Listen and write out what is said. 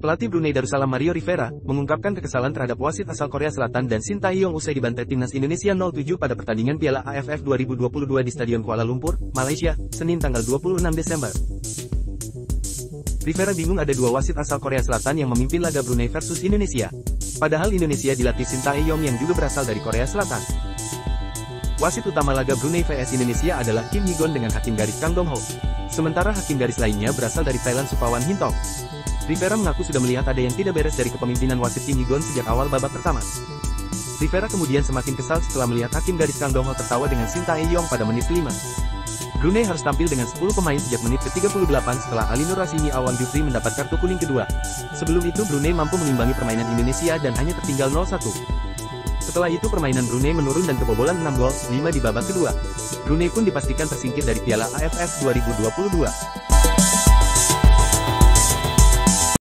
Pelatih Brunei Darussalam Mario Rivera, mengungkapkan kekesalan terhadap wasit asal Korea Selatan dan Shin Tae-yong usai dibantai timnas Indonesia 07 pada pertandingan Piala AFF 2022 di Stadion Kuala Lumpur, Malaysia, Senin tanggal 26 Desember. Rivera bingung ada dua wasit asal Korea Selatan yang memimpin laga Brunei versus Indonesia. Padahal Indonesia dilatih Shin Tae-yong yang juga berasal dari Korea Selatan. Wasit utama laga Brunei vs Indonesia adalah Kim Hee-gon dengan hakim garis Kang Dong-ho. Sementara hakim garis lainnya berasal dari Thailand Supawan Hintong. Rivera mengaku sudah melihat ada yang tidak beres dari kepemimpinan wasit Kim Hee-gon sejak awal babak pertama. Rivera kemudian semakin kesal setelah melihat hakim garis Kang Dongho tertawa dengan Shin Tae-yong pada menit kelima. Brunei harus tampil dengan 10 pemain sejak menit ke-38 setelah Ali Nur Rasimi Awan Jufri mendapat kartu kuning kedua. Sebelum itu Brunei mampu mengimbangi permainan Indonesia dan hanya tertinggal 0-1. Setelah itu permainan Brunei menurun dan kebobolan 6 gol, 5 di babak kedua. Brunei pun dipastikan tersingkir dari Piala AFF 2022.